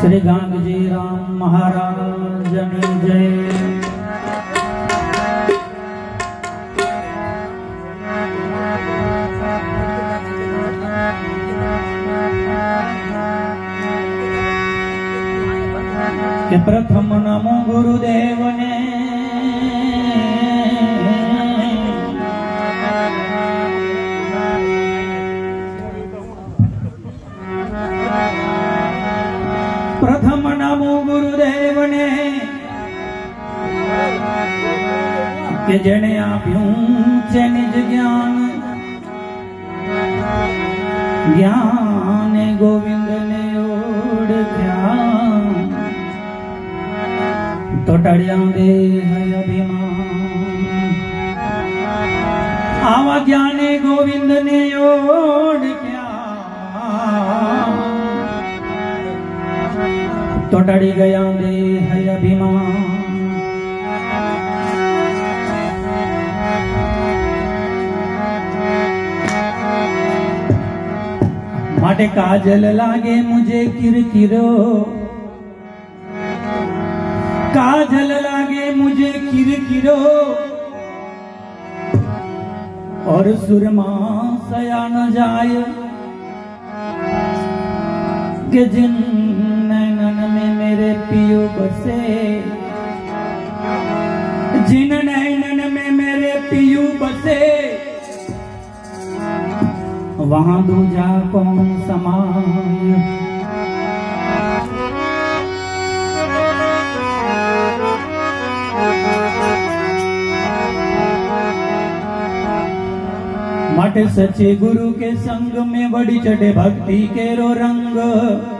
श्री गांधी राम महाराज जय। के प्रथम नमो गुरुदेव ने પ્રથમ નમો ગુરુદેવને. કે જેને આપ્યું છે નિજ જ્ઞાન. જ્ઞાને ગોવિંદને ઓળખ્યા. તો ટળ્યા દેહ અભિમાન. આવા જ્ઞાને ગોવિંદને ઓળખ્યા. तो डड़ी गया देह अभिमान। माटे काजल लागे मुझे किरकिरो। काजल लागे मुझे किरकिरो। और सुरमा सया न जाए, के जिन मेरे पियो बसे। जिन नैनन में मेरे पियो बसे। वहाँ दूजा कौन समान मठ सचे गुरु के संग में बड़ी चढ़े भक्ति के रो रंग।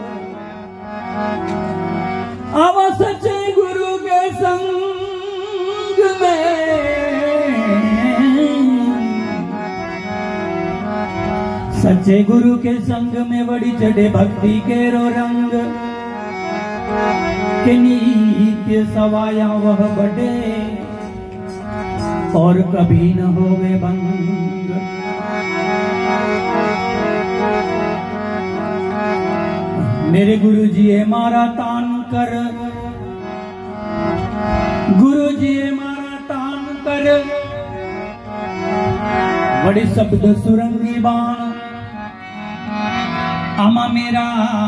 सच्चे गुरु के संग में बड़ी चढ़े भक्ति के रो रंग। के नित्य सवाया वह बड़े और कभी न होवे बंग मेरे गुरु जी मारा तान कर गुरु जी मारा तान कर। बड़े शब्द सुरंगी बाण आमा मेरा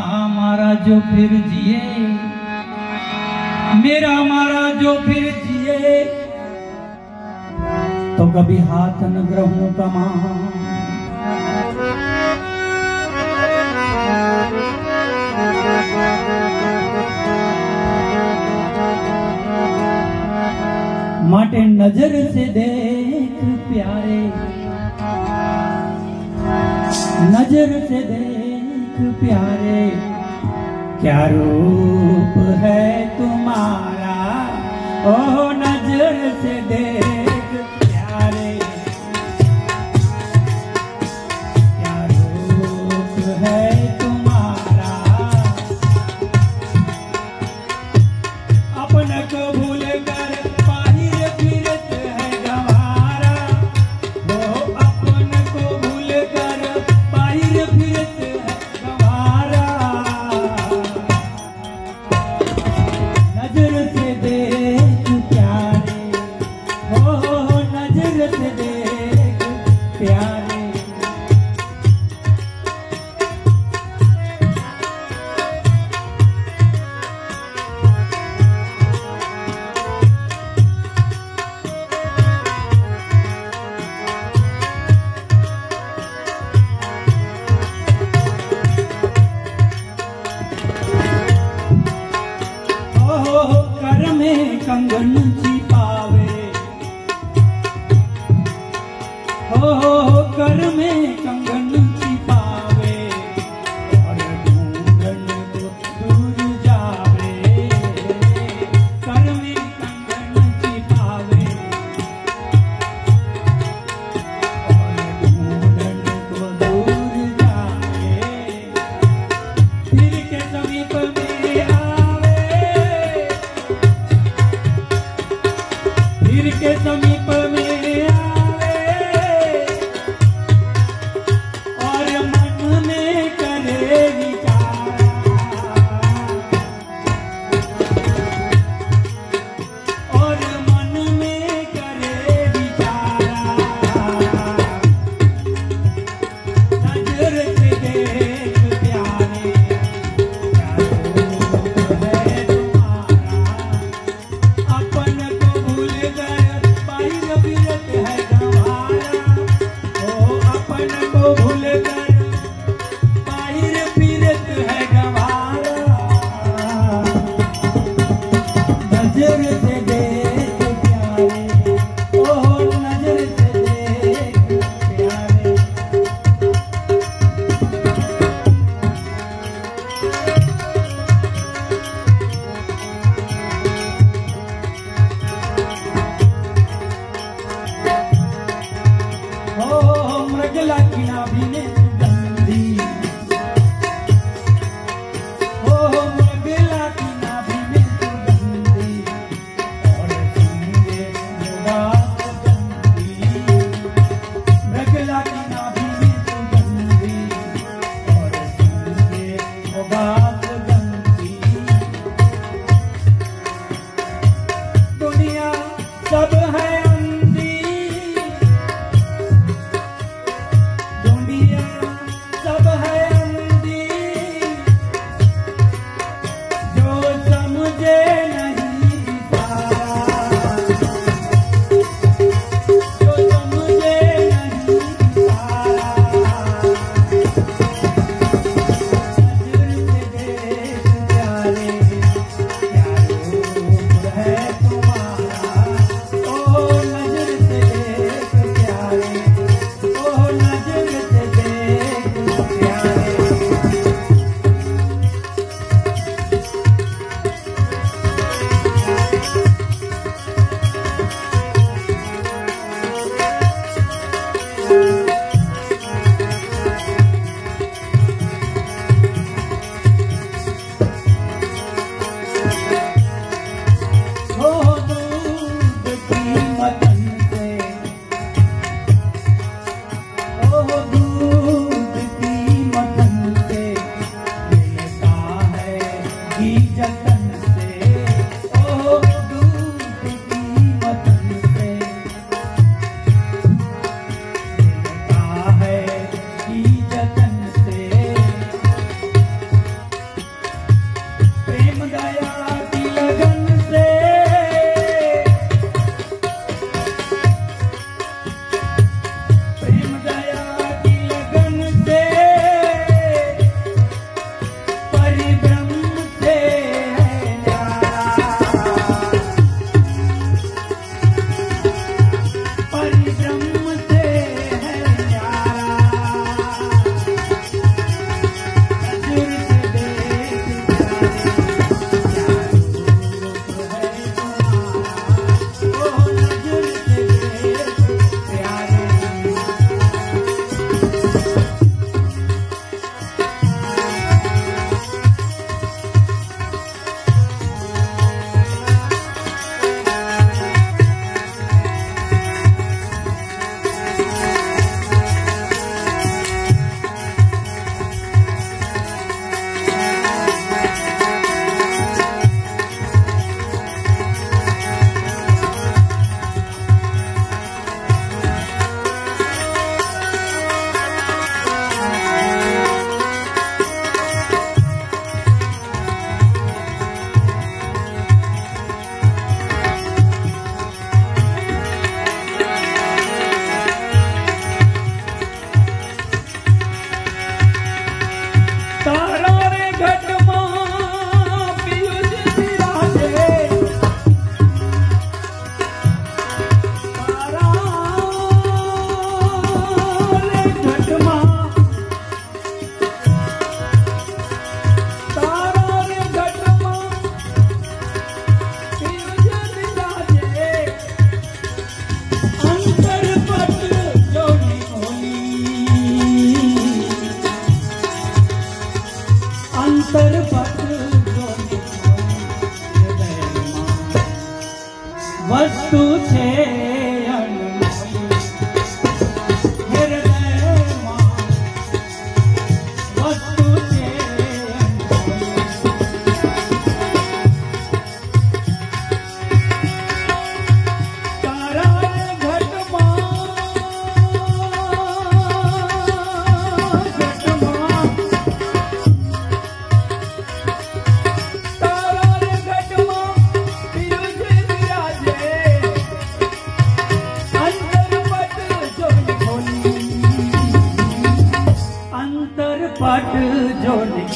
हमारा जो फिर जिए। मेरा हमारा जो फिर जिए। तो कभी हाथ न ग्रहों का माँ। माटे नज़र से देख प्यारे। नज़र से देख प्यारे क्या रूप है तुम्हारा? ओ नज़र से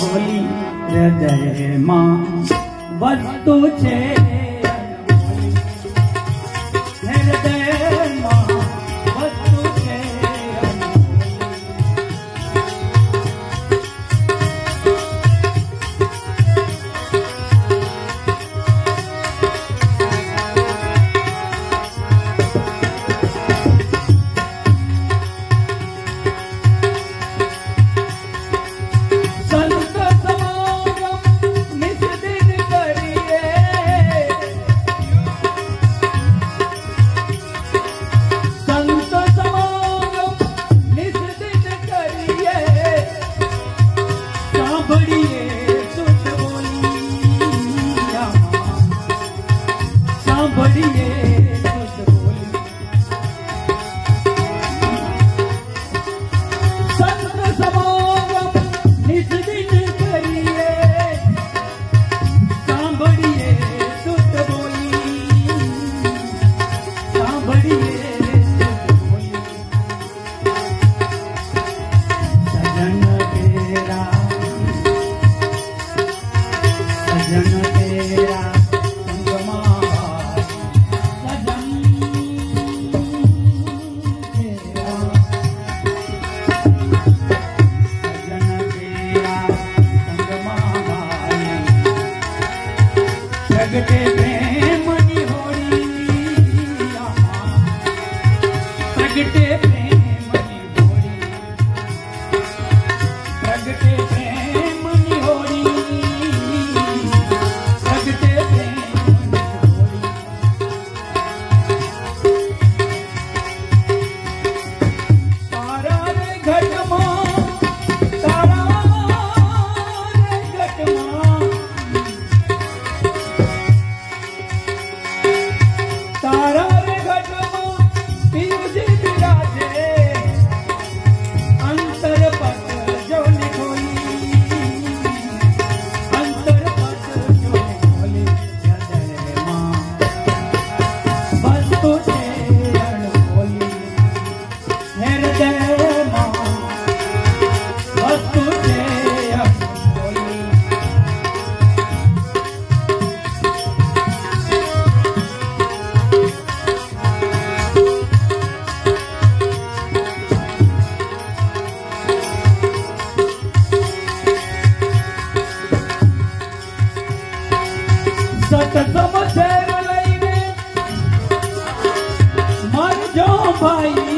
ખોલી હૃદયમાં વસ્તુ છે सतसम ठहर रे। मर जाओ भाई।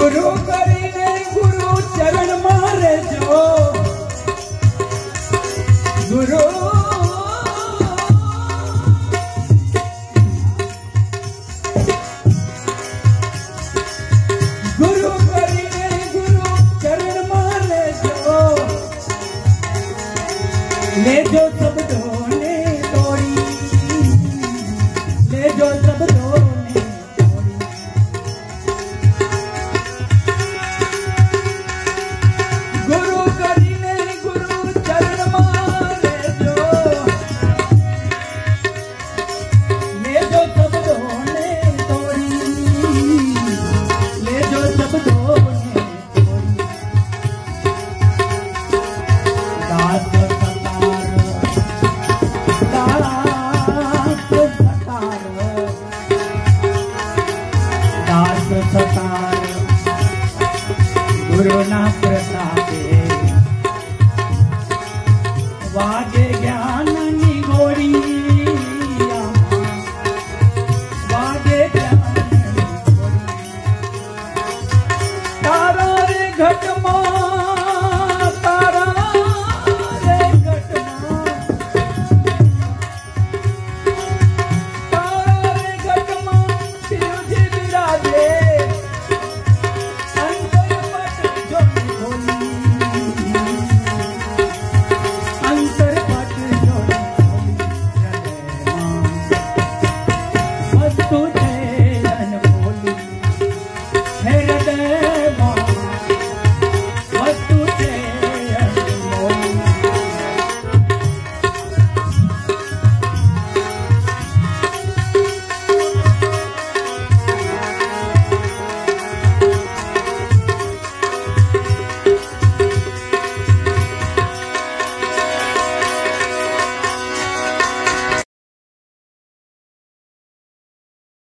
would वागे